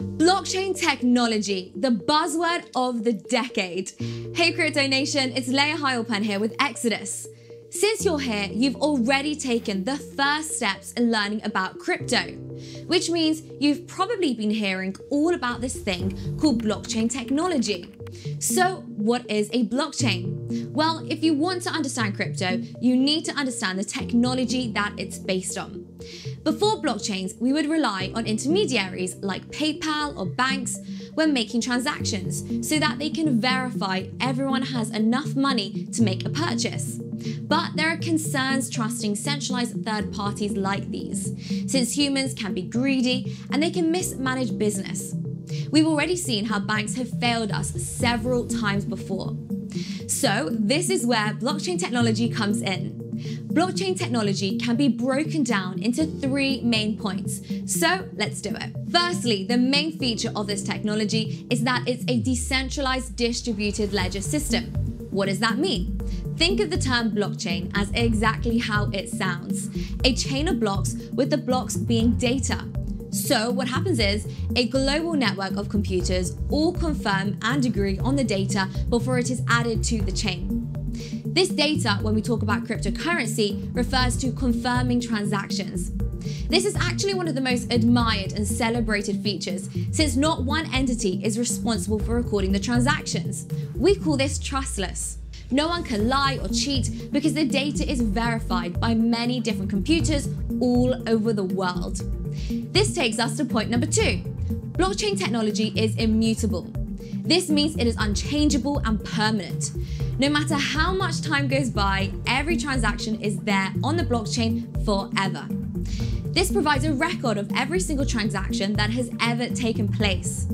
Blockchain technology, the buzzword of the decade. Hey Crypto Nation, it's Layah Heilpern here with Exodus. Since you're here, you've already taken the first steps in learning about crypto, which means you've probably been hearing all about this thing called blockchain technology. So, what is a blockchain? Well, if you want to understand crypto, you need to understand the technology that it's based on. Before blockchains, we would rely on intermediaries like PayPal or banks when making transactions so that they can verify everyone has enough money to make a purchase. But there are concerns trusting centralized third parties like these, since humans can be greedy and they can mismanage business. We've already seen how banks have failed us several times before. So, this is where blockchain technology comes in. Blockchain technology can be broken down into three main points. So let's do it. Firstly, the main feature of this technology is that it's a decentralized distributed ledger system. What does that mean? Think of the term blockchain as exactly how it sounds a chain of blocks with the blocks being data. So, what happens is a global network of computers all confirm and agree on the data before it is added to the chain. This data, when we talk about cryptocurrency, refers to confirming transactions. This is actually one of the most admired and celebrated features since not one entity is responsible for recording the transactions. We call this trustless. No one can lie or cheat because the data is verified by many different computers all over the world. This takes us to point number two. Blockchain technology is immutable. This means it is unchangeable and permanent. No matter how much time goes by, every transaction is there on the blockchain forever. This provides a record of every single transaction that has ever taken place.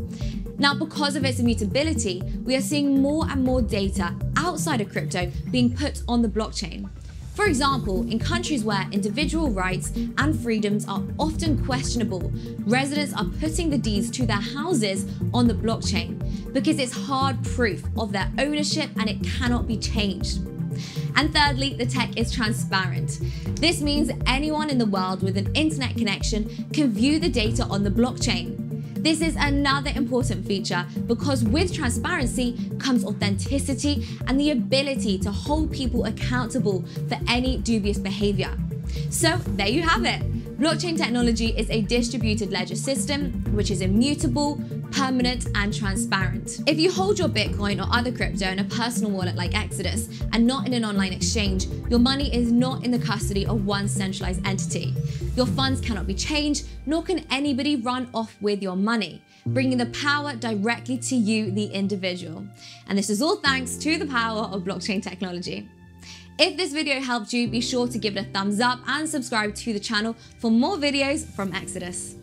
Now, because of its immutability, we are seeing more and more data outside of crypto being put on the blockchain. For example, in countries where individual rights and freedoms are often questionable, residents are putting the deeds to their houses on the blockchain because it's hard proof of their ownership and it cannot be changed. And thirdly, the tech is transparent. This means anyone in the world with an internet connection can view the data on the blockchain. This is another important feature because with transparency comes authenticity and the ability to hold people accountable for any dubious behavior. So there you have it. Blockchain technology is a distributed ledger system which is immutable, permanent, and transparent. If you hold your Bitcoin or other crypto in a personal wallet like Exodus and not in an online exchange, your money is not in the custody of one centralized entity. Your funds cannot be changed, nor can anybody run off with your money bringing the power directly to you, the individual. And this is all thanks to the power of blockchain technology. If this video helped you, be sure to give it a thumbs up and subscribe to the channel for more videos from Exodus.